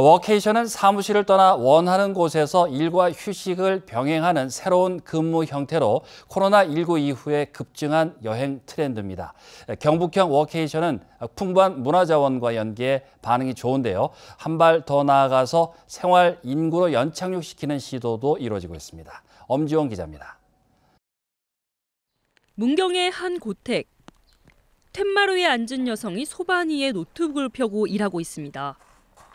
워케이션은 사무실을 떠나 원하는 곳에서 일과 휴식을 병행하는 새로운 근무 형태로 코로나19 이후에 급증한 여행 트렌드입니다. 경북형 워케이션은 풍부한 문화자원과 연계해 반응이 좋은데요. 한 발 더 나아가서 생활 인구로 연착륙시키는 시도도 이루어지고 있습니다. 엄지원 기자입니다. 문경의 한 고택. 텐마루에 앉은 여성이 소반 위에 노트북을 펴고 일하고 있습니다.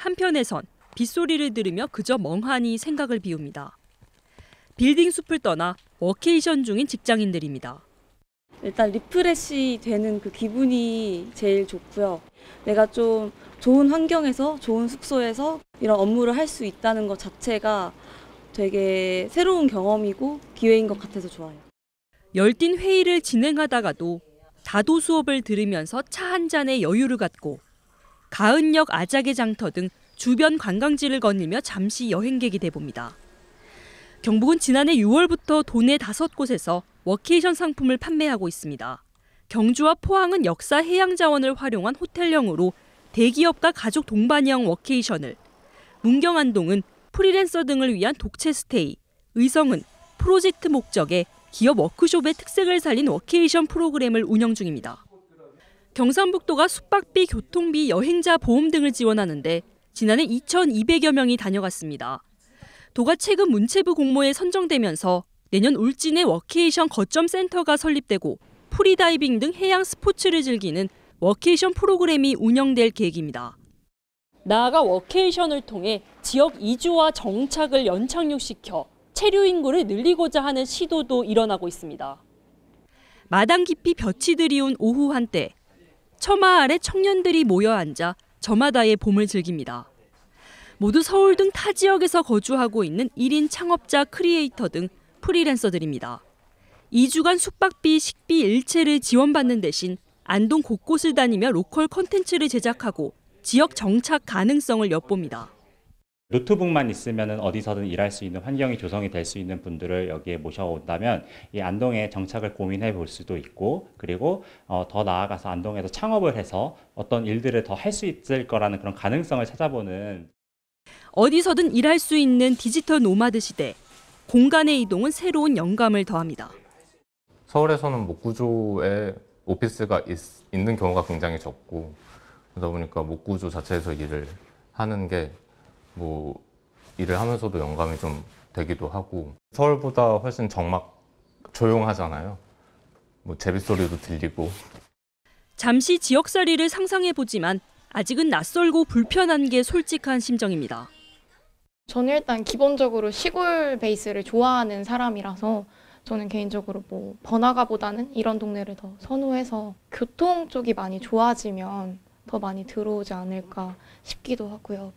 한편에선 빗소리를 들으며 그저 멍하니 생각을 비웁니다. 빌딩 숲을 떠나 워케이션 중인 직장인들입니다. 일단 refresh 되는 그 기분이 제일 좋고요. 내가 좀 좋은 환경에서 좋은 숙소에서 이런 업무를 할 수 있다는 것 자체가 되게 새로운 경험이고 기회인 것 같아서 좋아요. 열띤 회의를 진행하다가도 다도 수업을 들으면서 차 한 잔의 여유를 갖고 가은역 아자개 장터 등 주변 관광지를 거닐며 잠시 여행객이 돼봅니다. 경북은 지난해 6월부터 도내 다섯 곳에서 워케이션 상품을 판매하고 있습니다. 경주와 포항은 역사 해양 자원을 활용한 호텔형으로 대기업과 가족 동반형 워케이션을, 문경 안동은 프리랜서 등을 위한 독채 스테이, 의성은 프로젝트 목적의 기업 워크숍의 특색을 살린 워케이션 프로그램을 운영 중입니다. 경상북도가 숙박비, 교통비, 여행자 보험 등을 지원하는데 지난해 2,200여 명이 다녀갔습니다. 도가 최근 문체부 공모에 선정되면서 내년 울진에 워케이션 거점 센터가 설립되고 프리다이빙 등 해양 스포츠를 즐기는 워케이션 프로그램이 운영될 계획입니다. 나아가 워케이션을 통해 지역 이주와 정착을 연착륙시켜 체류 인구를 늘리고자 하는 시도도 일어나고 있습니다. 마당 깊이 볕이 드리운 오후 한때 처마 아래 청년들이 모여 앉아 저마다의 봄을 즐깁니다. 모두 서울 등 타 지역에서 거주하고 있는 1인 창업자 크리에이터 등 프리랜서들입니다. 2주간 숙박비, 식비 일체를 지원받는 대신 안동 곳곳을 다니며 로컬 콘텐츠를 제작하고 지역 정착 가능성을 엿봅니다. 노트북만 있으면 어디서든 일할 수 있는 환경이 조성이 될 수 있는 분들을 여기에 모셔온다면 이 안동에 정착을 고민해 볼 수도 있고 그리고 어, 더 나아가서 안동에서 창업을 해서 어떤 일들을 더 할 수 있을 거라는 그런 가능성을 찾아보는 어디서든 일할 수 있는 디지털 노마드 시대. 공간의 이동은 새로운 영감을 더합니다. 서울에서는 목구조에 오피스가 있, 있는 경우가 굉장히 적고 그러다 보니까 목구조 자체에서 일을 하는 게 뭐 일을 하면서도 영감이 좀 되기도 하고 서울보다 훨씬 정막 조용하잖아요. 뭐 제빗소리도 들리고 잠시 지역살이를 상상해 보지만 아직은 낯설고 불편한 게 솔직한 심정입니다. 저는 일단 기본적으로 시골 베이스를 좋아하는 사람이라서 저는 개인적으로 뭐 번화가보다는 이런 동네를 더 선호해서 교통 쪽이 많이 좋아지면 더 많이 들어오지 않을까 싶기도 하고요.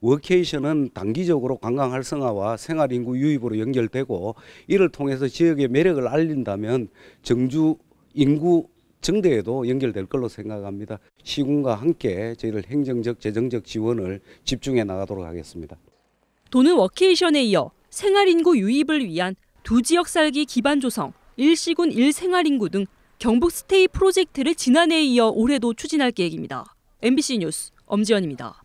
워케이션은 단기적으로 관광 활성화와 생활 인구 유입으로 연결되고 이를 통해서 지역의 매력을 알린다면 정주 인구 증대에도 연결될 걸로 생각합니다. 시군과 함께 저희들 행정적 재정적 지원을 집중해 나가도록 하겠습니다. 도는 워케이션에 이어 생활 인구 유입을 위한 두 지역 살기 기반 조성, 일시군 일생활 인구 등 경북 스테이 프로젝트를 지난해에 이어 올해도 추진할 계획입니다. MBC 뉴스 엄지연입니다.